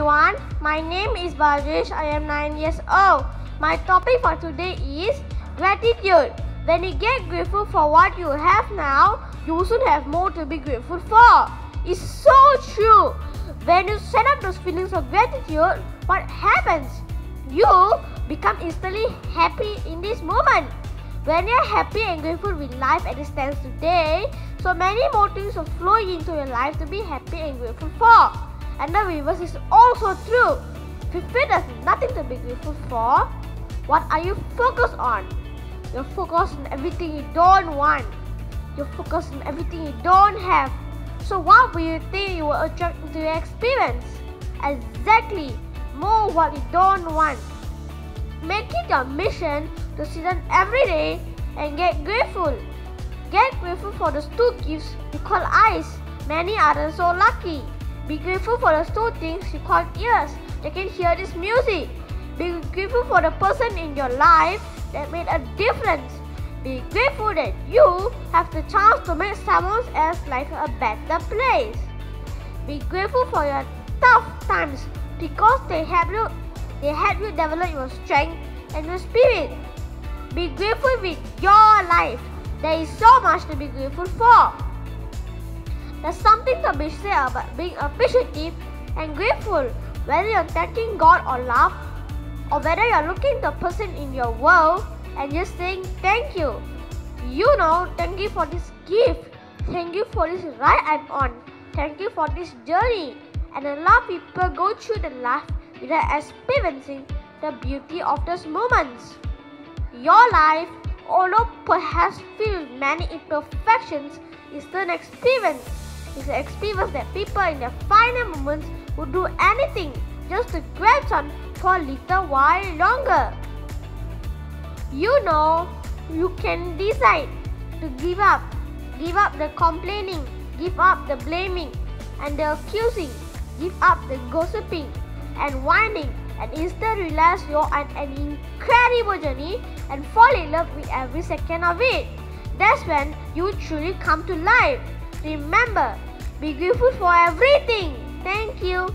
My name is Bhadresh. I am 9 years old. My topic for today is gratitude. When you get grateful for what you have now, you soon have more to be grateful for. It's so true. When you set up those feelings of gratitude, what happens? You become instantly happy in this moment. When you're happy and grateful with life as it stands today, so many more things will flow into your life to be happy and grateful for. And the reverse is also true. Feel there's nothing to be grateful for, what are you focused on? You're focused on everything you don't want. You're focused on everything you don't have. So what will you think you will attract into your experience? Exactly. More what you don't want. Make it your mission to sit down every day and get grateful. Get grateful for those two gifts you call eyes. Many others so lucky. Be grateful for those two things you call ears that can hear this music. Be grateful for the person in your life that made a difference. Be grateful that you have the chance to make someone else's life a better place. Be grateful for your tough times because they help you they help you develop your strength and your spirit. Be grateful with your life. There is so much to be grateful for. There's something to be said about being appreciative and grateful, whether you're thanking God or love, or whether you're looking at the person in your world and just saying thank you. You know, thank you for this gift. Thank you for this ride I'm on. Thank you for this journey. And a lot of people go through the life without experiencing the beauty of those moments. Your life, although perhaps filled with many imperfections, is an experience. An experience that people in their final moments would do anything just to grab on for a little while longer. You know, you can decide to give up. Give up the complaining, give up the blaming and the accusing, give up the gossiping and whining and instead realize you're on an incredible journey and fall in love with every second of it. That's when you truly come to life. Remember, be grateful for everything. Thank you.